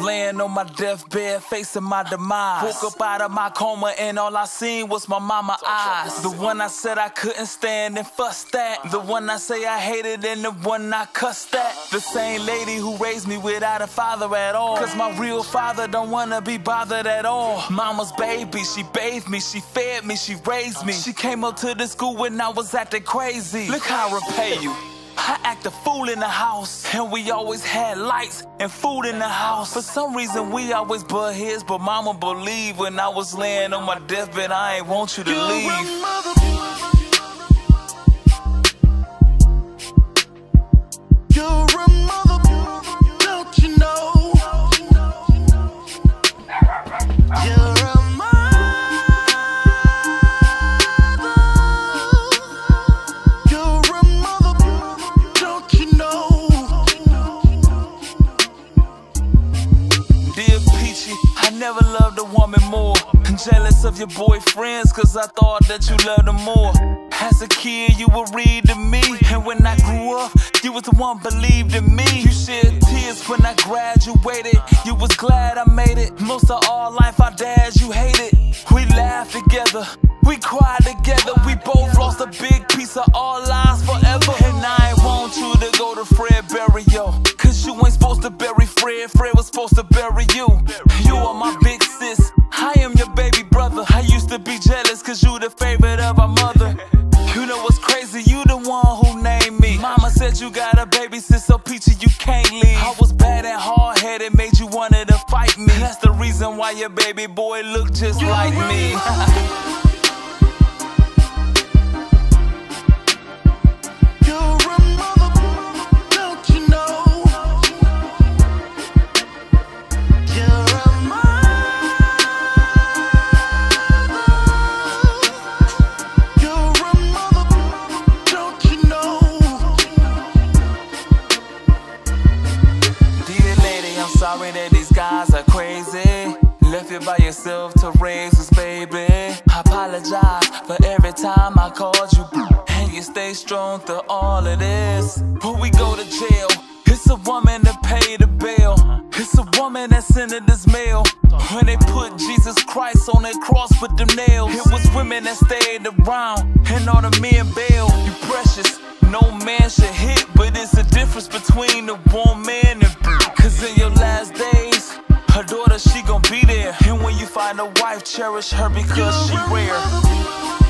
laying on my deathbed, facing my demise. Woke up out of my coma, and all I seen was my mama eyes. The one I said I couldn't stand and fussed at. The one I say I hated, and the one I cussed at. The same lady who raised me without a father at all. Cause my real father don't wanna be bothered at all. Mama's baby, she bathed me, she fed me, she raised me. She came up to the school when I was acting crazy. Look how I repay you. I act a fool in the house, and we always had lights and food in the house. For some reason, we always butt heads, but mama believed when I was laying on my deathbed, I ain't want you to leave. Never loved a woman more. Jealous of your boyfriends, cause I thought that you loved them more. As a kid, you would read to me. And when I grew up, you was the one believed in me. You shed tears when I graduated. You was glad I made it. Most of all life, our dads, you hated. We laughed together. We cried together. We both lost a big piece of our lives reason why your baby boy look just like me. Left you by yourself to raise this baby. I apologize for every time I called you. And you stay strong through all of this. When we go to jail, it's a woman that paid the bill. It's a woman that sent this mail. When they put Jesus Christ on that cross with them nails, it was women that stayed around and all the men bailed. You precious, no man should hit, but it's a difference between a woman and Cause in your last days, her daughter, find a wife, cherish her because she rare.